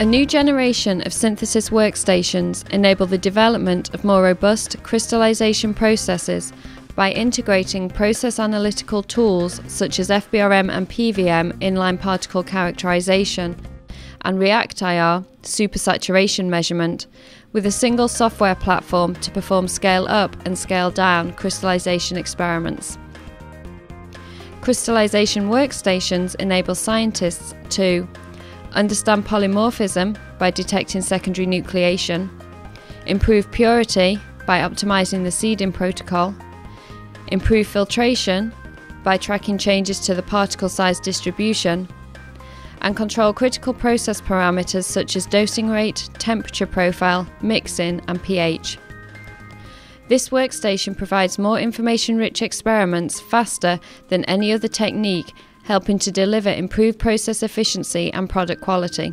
A new generation of synthesis workstations enable the development of more robust crystallization processes by integrating process analytical tools such as FBRM and PVM inline particle characterization and ReactIR supersaturation measurement with a single software platform to perform scale up and scale down crystallization experiments. Crystallization workstations enable scientists to understand polymorphism by detecting secondary nucleation, improve purity by optimizing the seeding protocol, improve filtration by tracking changes to the particle size distribution, and control critical process parameters such as dosing rate, temperature profile, mixing, and pH. This workstation provides more information rich experiments faster than any other technique helping to deliver improved process efficiency and product quality.